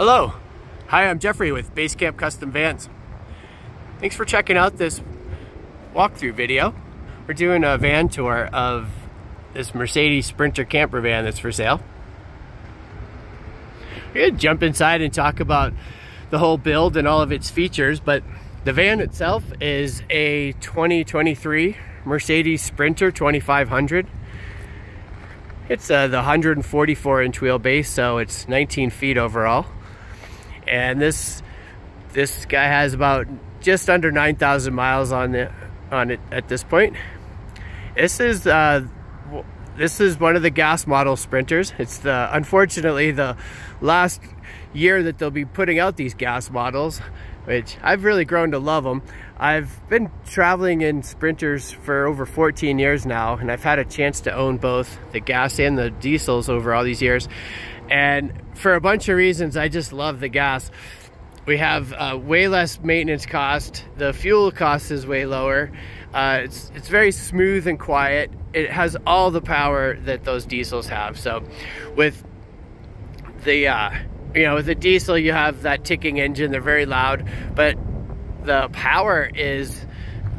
Hello. Hi, I'm Jeffrey with Basecamp Custom Vans. Thanks for checking out this walkthrough video. We're doing a van tour of this Mercedes Sprinter camper van that's for sale. We're gonna jump inside and talk about the whole build and all of its features, but the van itself is a 2023 Mercedes Sprinter 2500. It's uh, the 144 inch wheelbase, so it's 19 feet overall and this this guy has about just under 9,000 miles on it on it at this point. This is uh, this is one of the gas model sprinters. It's the unfortunately the last year that they'll be putting out these gas models, which I've really grown to love them. I've been traveling in sprinters for over 14 years now, and I've had a chance to own both the gas and the diesels over all these years. And for a bunch of reasons, I just love the gas. We have uh, way less maintenance cost. The fuel cost is way lower. Uh, it's, it's very smooth and quiet. It has all the power that those diesels have. So with the, uh, you know, with the diesel, you have that ticking engine. They're very loud, but the power is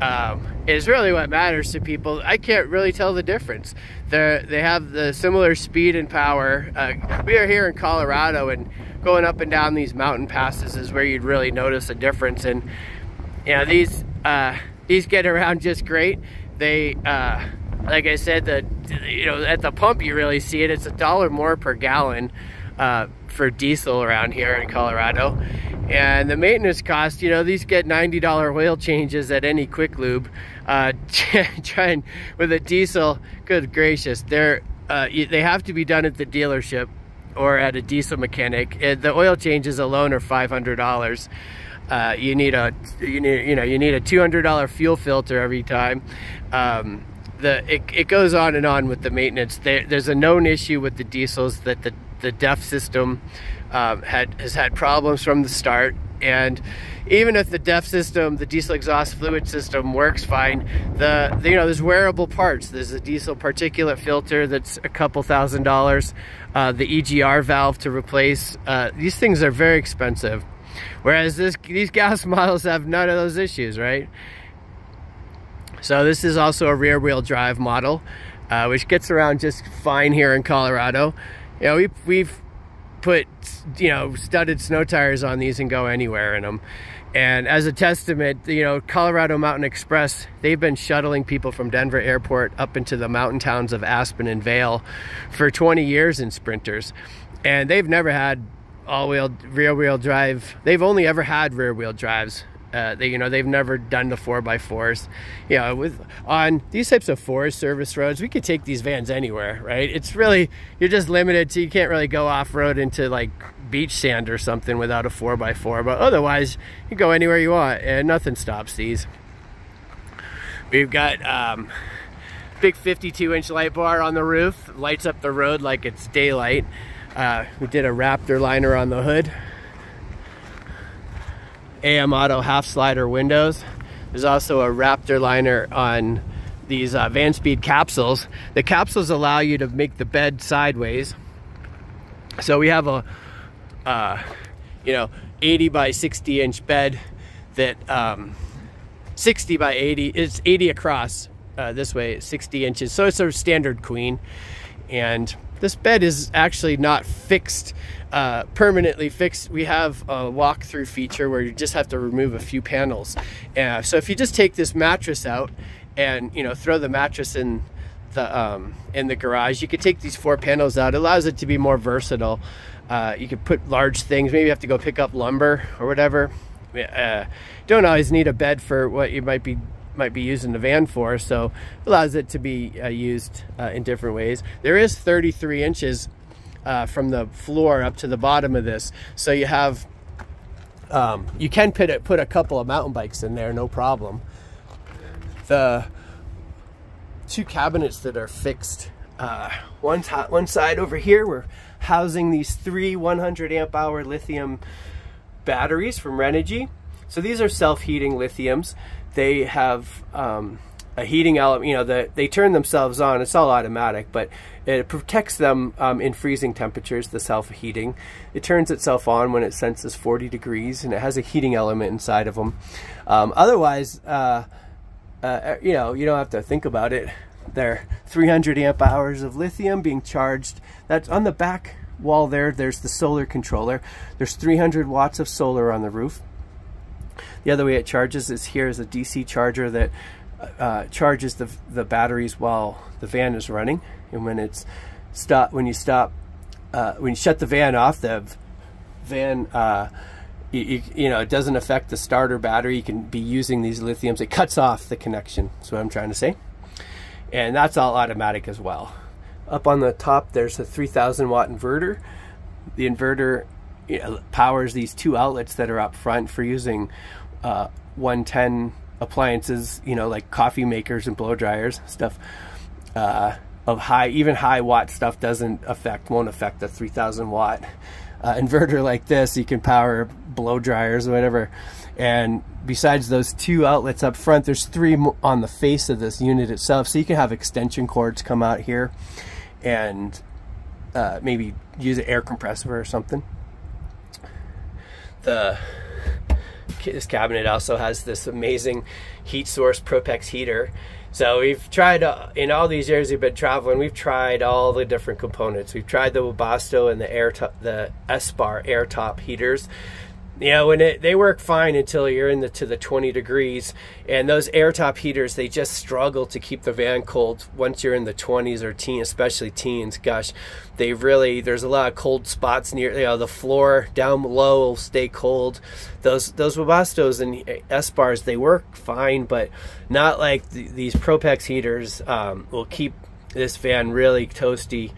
um, is really what matters to people. I can't really tell the difference. They they have the similar speed and power. Uh, we are here in Colorado, and going up and down these mountain passes is where you'd really notice a difference. And you know these uh, these get around just great. They uh, like I said, the you know at the pump you really see it. It's a dollar more per gallon uh, for diesel around here in Colorado. And the maintenance cost, you know, these get $90 oil changes at any quick lube. Uh, trying with a diesel, good gracious, they're, uh, they have to be done at the dealership or at a diesel mechanic. The oil changes alone are $500. Uh, you need a you need you know you need a $200 fuel filter every time. Um, the it, it goes on and on with the maintenance. There, there's a known issue with the diesels that the the DEF system um, had has had problems from the start. And even if the DEF system, the diesel exhaust fluid system works fine, the, the you know there's wearable parts. There's a diesel particulate filter that's a couple thousand dollars. Uh, the EGR valve to replace. Uh, these things are very expensive. Whereas this, these gas models have none of those issues, right? So this is also a rear wheel drive model, uh, which gets around just fine here in Colorado you know, we've, we've put, you know, studded snow tires on these and go anywhere in them. And as a testament, you know, Colorado Mountain Express, they've been shuttling people from Denver Airport up into the mountain towns of Aspen and Vail for 20 years in sprinters. And they've never had all-wheel, rear-wheel drive. They've only ever had rear-wheel drives uh, they, you know, they've never done the four by fours. You know, with on these types of forest service roads, we could take these vans anywhere, right? It's really you're just limited to you can't really go off road into like beach sand or something without a four by four. But otherwise, you go anywhere you want, and nothing stops these. We've got um, big 52 inch light bar on the roof, lights up the road like it's daylight. Uh, we did a Raptor liner on the hood. AM Auto half slider windows. There's also a Raptor liner on these uh, Vanspeed capsules. The capsules allow you to make the bed sideways. So we have a, uh, you know, 80 by 60 inch bed that um, 60 by 80, it's 80 across uh, this way, 60 inches. So it's a standard queen. And this bed is actually not fixed uh, permanently fixed. We have a walk-through feature where you just have to remove a few panels. Uh, so if you just take this mattress out and you know throw the mattress in the um, in the garage, you could take these four panels out. It allows it to be more versatile. Uh, you could put large things. Maybe you have to go pick up lumber or whatever. Uh, don't always need a bed for what you might be might be using the van for so allows it to be uh, used uh, in different ways there is 33 inches uh, from the floor up to the bottom of this. So you have, um, you can put, it, put a couple of mountain bikes in there, no problem. The two cabinets that are fixed, uh, one, one side over here, we're housing these three 100 amp hour lithium batteries from Renogy. So these are self-heating lithiums. They have um, a heating element, you know, the, they turn themselves on. It's all automatic, but it protects them um, in freezing temperatures, the self-heating. It turns itself on when it senses 40 degrees, and it has a heating element inside of them. Um, otherwise, uh, uh, you know, you don't have to think about it. They're 300 amp hours of lithium being charged. That's on the back wall there. There's the solar controller. There's 300 watts of solar on the roof. The other way it charges is here is a DC charger that uh, charges the, the batteries while the van is running. And when it's stop, when you stop, uh, when you shut the van off, the van, uh, you, you, you, know, it doesn't affect the starter battery. You can be using these lithiums. It cuts off the connection. That's what I'm trying to say. And that's all automatic as well. Up on the top, there's a 3000 watt inverter. The inverter powers these two outlets that are up front for using uh, 110 appliances, you know, like coffee makers and blow dryers, stuff uh, of high, even high watt stuff doesn't affect, won't affect the 3000 watt uh, inverter like this. You can power blow dryers or whatever. And besides those two outlets up front, there's three on the face of this unit itself. So you can have extension cords come out here and uh, maybe use an air compressor or something. The this cabinet also has this amazing heat source Propex heater. So we've tried, uh, in all these years we've been traveling, we've tried all the different components. We've tried the Webasto and the air Top the Espar air top heaters yeah, when it, they work fine until you're in the to the 20 degrees, and those air top heaters they just struggle to keep the van cold once you're in the 20s or teen, especially teens. Gosh, they really there's a lot of cold spots near you know the floor down below will stay cold. Those those Webastos and Espars they work fine, but not like the, these Propex heaters um, will keep this van really toasty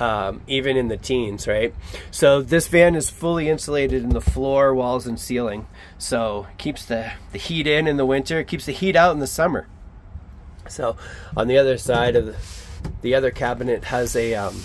um, even in the teens, right? So this van is fully insulated in the floor, walls, and ceiling. So it keeps the, the heat in in the winter, keeps the heat out in the summer. So on the other side of the, the other cabinet has a um,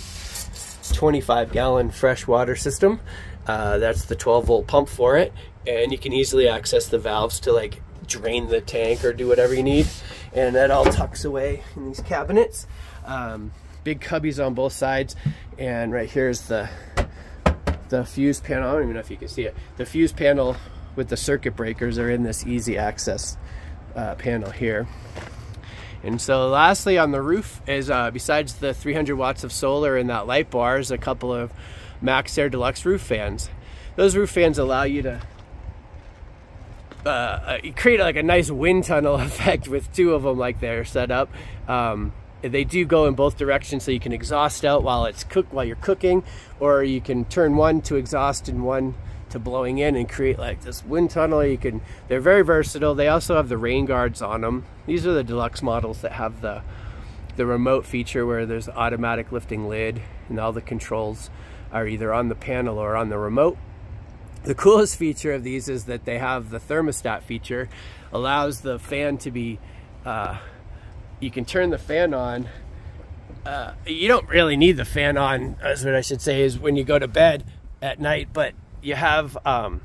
25 gallon fresh water system. Uh, that's the 12 volt pump for it. And you can easily access the valves to like drain the tank or do whatever you need. And that all tucks away in these cabinets. Um, big cubbies on both sides. And right here is the, the fuse panel. I don't even know if you can see it. The fuse panel with the circuit breakers are in this easy access uh, panel here. And so lastly on the roof is, uh, besides the 300 watts of solar and that light bar, is a couple of MaxxAir Deluxe roof fans. Those roof fans allow you to uh, uh create like a nice wind tunnel effect with two of them like they're set up. Um, they do go in both directions so you can exhaust out while it's cook while you're cooking or you can turn one to exhaust and one to blowing in and create like this wind tunnel. You can they're very versatile. They also have the rain guards on them these are the deluxe models that have the the remote feature where there's automatic lifting lid and all the controls are either on the panel or on the remote. The coolest feature of these is that they have the thermostat feature allows the fan to be uh, you can turn the fan on. Uh, you don't really need the fan on, that's what I should say, is when you go to bed at night, but you have um,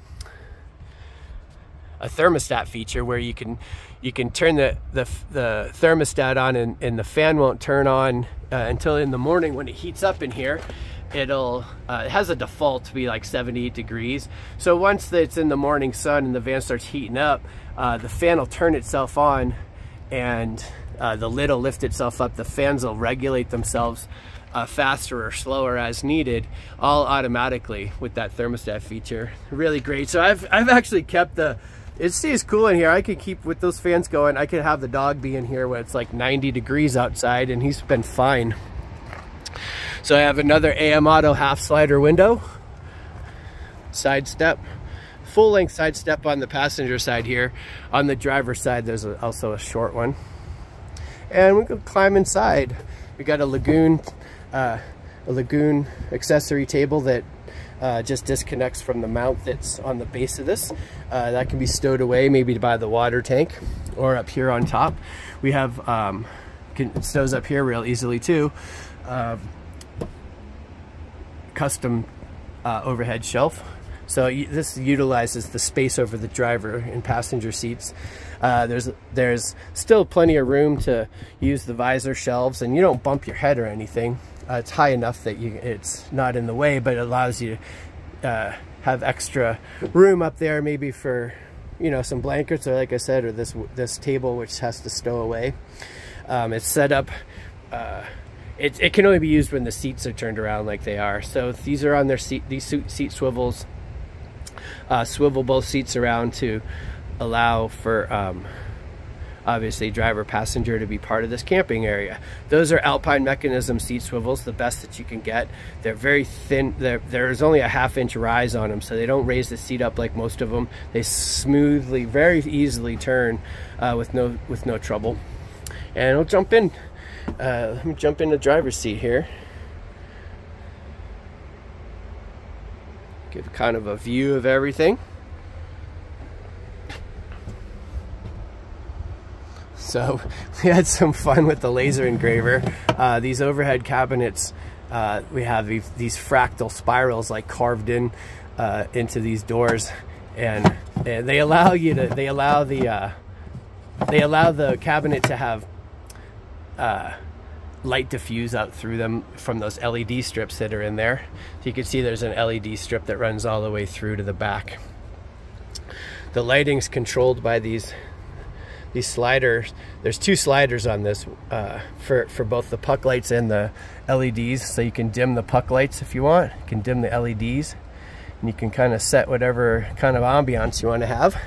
a thermostat feature where you can you can turn the, the, the thermostat on and, and, the fan won't turn on uh, until in the morning when it heats up in here it'll uh, it has a default to be like 78 degrees so once it's in the morning sun and the van starts heating up uh, the fan will turn itself on and uh, the lid will lift itself up, the fans will regulate themselves uh, faster or slower as needed, all automatically with that thermostat feature. Really great. So I've, I've actually kept the, it stays cool in here. I could keep with those fans going. I could have the dog be in here when it's like 90 degrees outside and he's been fine. So I have another AM Auto half slider window, side step, full length side step on the passenger side here. On the driver's side, there's also a short one and we can climb inside. We got a Lagun, uh, a Lagun accessory table that uh, just disconnects from the mount that's on the base of this. Uh, that can be stowed away maybe by the water tank or up here on top. We have, um, can, stows up here real easily too. Um, custom uh, overhead shelf. So this utilizes the space over the driver and passenger seats. Uh, there's there's still plenty of room to use the visor shelves and you don't bump your head or anything. Uh, it's high enough that you it's not in the way, but it allows you to uh, have extra room up there maybe for you know some blankets or like I said or this this table which has to stow away. Um, it's set up uh, it, it, can only be used when the seats are turned around like they are. So these are on their seat, these seat swivels uh, swivel both seats around to allow for um, obviously driver passenger to be part of this camping area. Those are Alpine mechanism seat swivels, the best that you can get. They're very thin, they're, there's only a half inch rise on them, so they don't raise the seat up like most of them. They smoothly, very easily turn uh, with, no, with no trouble. And we'll jump in, uh, let me jump in the driver's seat here. Give kind of a view of everything. So we had some fun with the laser engraver. Uh, these overhead cabinets, uh, we have these, fractal spirals like carved in uh, into these doors, and, and, they allow you to they allow the uh, they allow the cabinet to have uh, light diffuse out through them from those LED strips that are in there. So you can see there's an LED strip that runs all the way through to the back. The lighting's controlled by these these sliders. There's two sliders on this uh, for, for both the puck lights and the LEDs. So you can dim the puck lights if you want. You can dim the LEDs. And you can kind of set whatever kind of ambiance you want to have.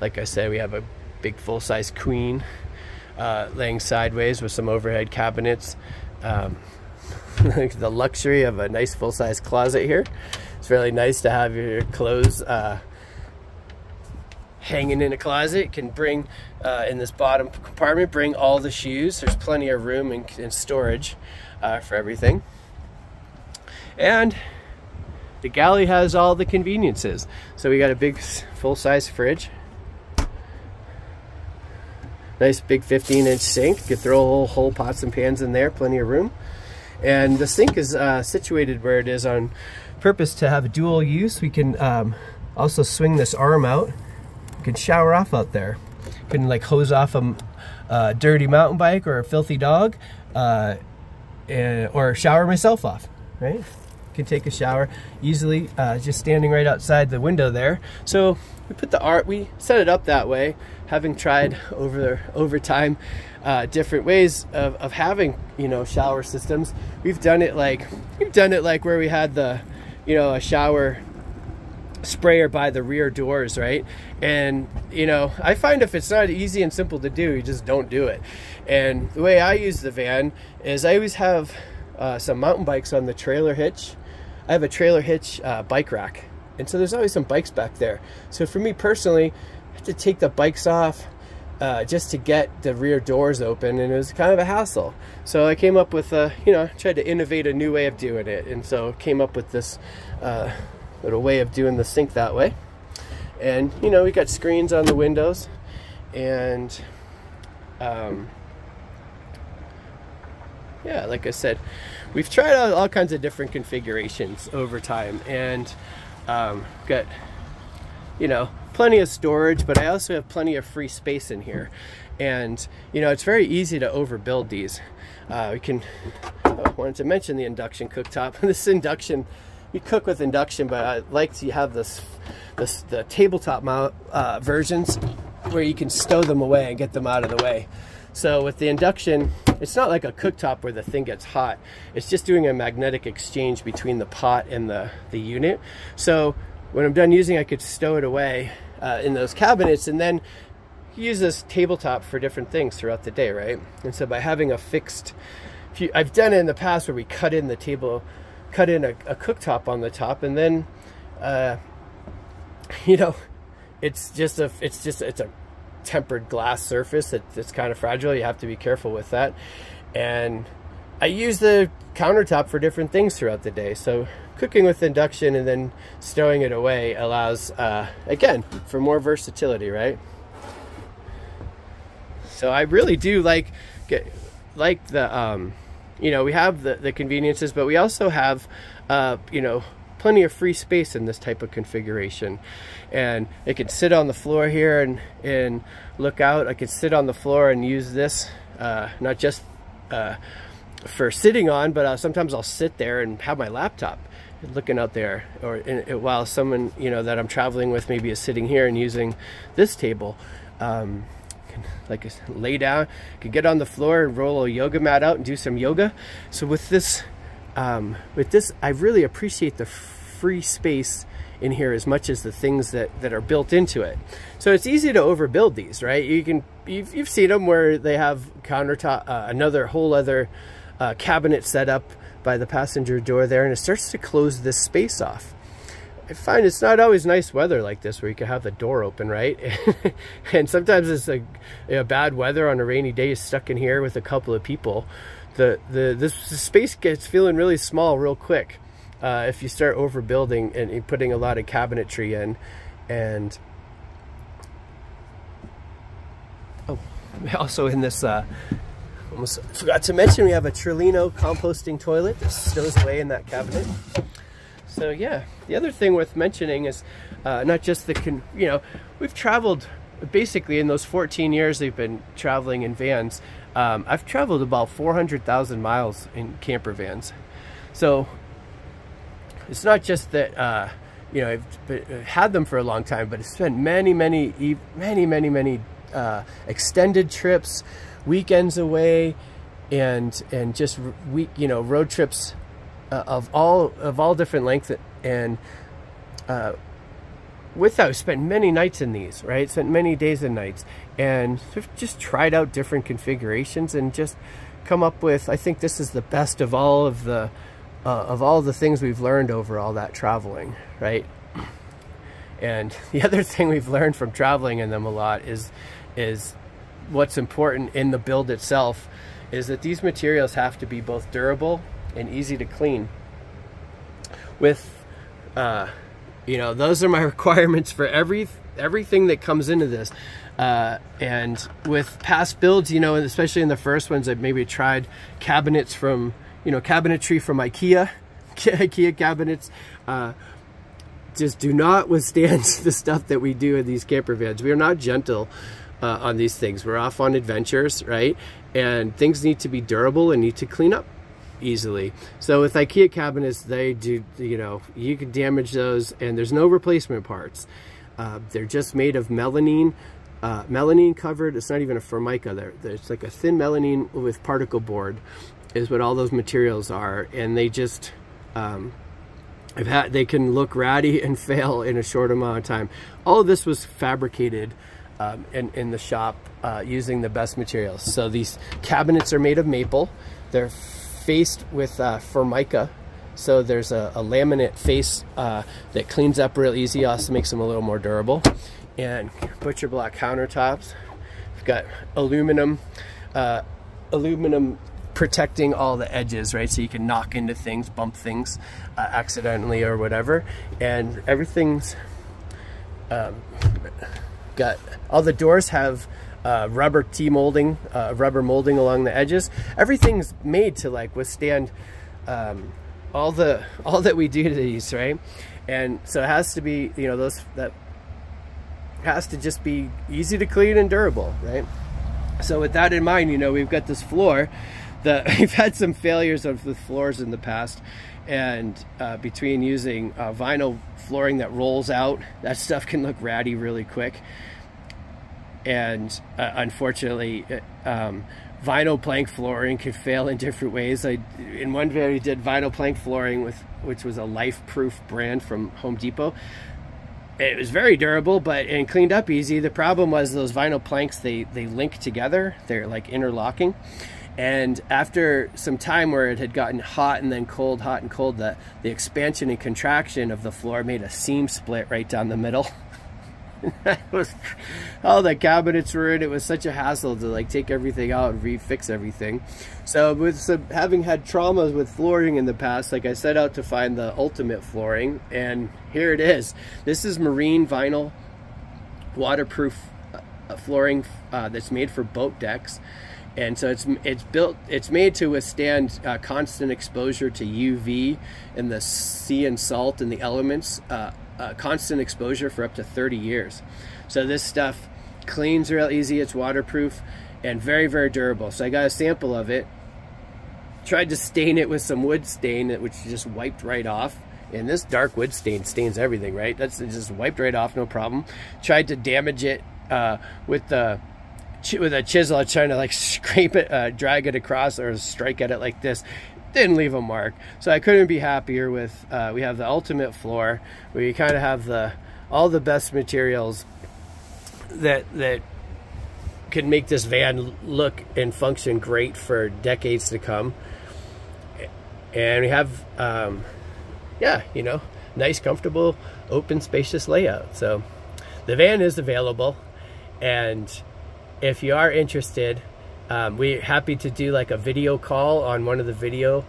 Like I said, we have a big full-size queen uh, laying sideways with some overhead cabinets. Um, the luxury of a nice full-size closet here. It's really nice to have your clothes uh, hanging in a closet. Can bring, uh, in this bottom compartment, bring all the shoes. There's plenty of room and, and storage uh, for everything. And the galley has all the conveniences. So we got a big full-size fridge Nice big 15 inch sink. You could throw whole, whole pots and pans in there, plenty of room. And the sink is uh, situated where it is on purpose to have a dual use. We can um, also swing this arm out. You can shower off out there. You can like hose off a, dirty mountain bike or a filthy dog uh, and, or shower myself off, right? Can take a shower easily uh, just standing right outside the window there. So we put the art, we set it up that way, having tried over over time uh, different ways of, of having you know shower systems. We've done it like we've done it like where we had the you know a shower sprayer by the rear doors, right? And you know, I find if it's not easy and simple to do, you just don't do it. And the way I use the van is I always have uh, some mountain bikes on the trailer hitch. I have a trailer hitch uh, bike rack and so there's always some bikes back there. So for me personally, I had to take the bikes off uh, just to get the rear doors open and it was kind of a hassle. So I came up with, a, you know, tried to innovate a new way of doing it. And so came up with this uh, little way of doing the sink that way. And, you know, we got screens on the windows and, um, yeah, like I said, we've tried all, all kinds of different configurations over time. And um, got, you know, plenty of storage, but I also have plenty of free space in here. And, you know, it's very easy to overbuild these. Uh, we can, I wanted to mention the induction cooktop. this induction, we cook with induction, but I like to have this, this the tabletop mount, uh, versions where you can stow them away and get them out of the way. So with the induction, it's not like a cooktop where the thing gets hot. It's just doing a magnetic exchange between the pot and the, the unit. So when I'm done using, I could stow it away uh, in those cabinets and then use this tabletop for different things throughout the day, right? And so by having a fixed, you, I've done it in the past where we cut in the table, cut in a, a cooktop on the top and then, uh, you know, it's just a, it's just, it's a tempered glass surface that, that's kind of fragile. You have to be careful with that. And I use the countertop for different things throughout the day. So cooking with induction and then stowing it away allows, uh, again, for more versatility, right? So I really do like, get, like the, um, you know, we have the, the conveniences, but we also have, uh, you know, plenty of free space in this type of configuration. And it can sit on the floor here and, and look out. I could sit on the floor and use this, uh, not just uh, for sitting on, but uh, sometimes I'll sit there and have my laptop looking out there or in, while someone you know that I'm traveling with maybe is sitting here and using this table um, like lay down can get on the floor and roll a yoga mat out and do some yoga so with this um, with this I really appreciate the free space in here as much as the things that that are built into it so it's easy to overbuild these right you can you've, you've seen them where they have countertop uh, another whole other uh, cabinet set up by the passenger door there and it starts to close this space off. I find it's not always nice weather like this where you can have the door open, right? and sometimes it's a, a, bad weather on a rainy day stuck in here with a couple of people. The, the, this the space gets feeling really small real quick uh, if you start overbuilding and putting a lot of cabinetry in. And oh, also in this uh, Almost forgot to mention we have a Trelino composting toilet that stows away in that cabinet. So yeah, the other thing worth mentioning is uh, not just the, con you know, we've traveled basically in those 14 years they've been traveling in vans. Um, I've traveled about 400,000 miles in camper vans. So it's not just that, uh, you know, I've had them for a long time, but it's spent many, many, many, many, many uh, extended trips, weekends away and and just week you know road trips uh, of all of all different lengths and uh, with that, we spent many nights in these, right? Spent many days and nights, and just tried out different configurations and just come up with. I think this is the best of all of the uh, of all the things we've learned over all that traveling, right? And the other thing we've learned from traveling in them a lot is is what's important in the build itself is that these materials have to be both durable and easy to clean. With, uh, you know, those are my requirements for every everything that comes into this. Uh, and with past builds, you know, especially in the first ones, I've maybe tried cabinets from, you know, cabinetry from IKEA, IKEA cabinets. Uh, just do not withstand the stuff that we do in these camper vans. We are not gentle uh, on these things. We're off on adventures, right? And things need to be durable and need to clean up easily. So with IKEA cabinets, they do, you know, you can damage those and there's no replacement parts. Uh, they're just made of melamine, uh, melamine covered. It's not even a formica. There, it's like a thin melamine with particle board is what all those materials are. And they just, um, I've had, they can look ratty and fail in a short amount of time. All of this was fabricated um, in, in the shop uh, using the best materials. So these cabinets are made of maple. They're faced with uh, formica. So there's a, a laminate face uh, that cleans up real easy, also makes them a little more durable. And butcher block countertops. We've got aluminum, uh, aluminum protecting all the edges, right? So you can knock into things, bump things uh, accidentally or whatever. And everything's um, got all the doors have uh, rubber T molding, uh, rubber molding along the edges. Everything's made to like withstand um, all the all that we do to these, right? And so it has to be, you know, those that has to just be easy to clean and durable, right? So with that in mind, you know, we've got this floor that we've had some failures of the floors in the past and uh, between using uh, vinyl flooring that rolls out that stuff can look ratty really quick and uh, unfortunately uh, um, vinyl plank flooring can fail in different ways. I in one video did vinyl plank flooring with which was a life proof brand from Home Depot. It was very durable but and cleaned up easy. The problem was those vinyl planks they they link together. They're like interlocking. And after some time where it had gotten hot and then cold, hot and cold, the, the expansion and contraction of the floor made a seam split right down the middle. was, all the cabinets were in. It was such a hassle to like take everything out and refix everything. So with some, having had traumas with flooring in the past, like I set out to find the ultimate flooring and here it is. This is marine vinyl waterproof uh, flooring uh, that's made for boat decks and so it's it's built it's made to withstand uh, constant exposure to UV and the sea and salt and the elements uh, uh, constant exposure for up to 30 years. So this stuff cleans real easy it's waterproof and very very durable. So I got a sample of it. Tried to stain it with some wood stain which just wiped right off. And this dark wood stain stains everything right? That's just wiped right off no problem. Tried to damage it uh, with the with a chisel. Trying to like scrape it, uh, drag it across or strike at it like this. Didn't leave a mark. So I couldn't be happier with, uh, we have the ultimate floor where you kind of have the, all the best materials that, that can make this van look and function great for decades to come. And we have, um, yeah, you know, nice, comfortable, open, spacious layout. So the van is available and if you are interested, um, we're happy to do like a video call on one of the video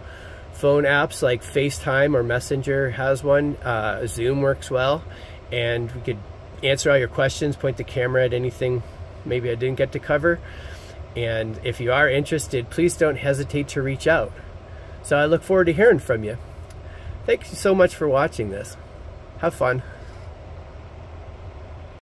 phone apps like FaceTime or Messenger has one. Uh, Zoom works well. And we could answer all your questions, point the camera at anything maybe I didn't get to cover. And if you are interested, please don't hesitate to reach out. So I look forward to hearing from you. Thank you so much for watching this. Have fun.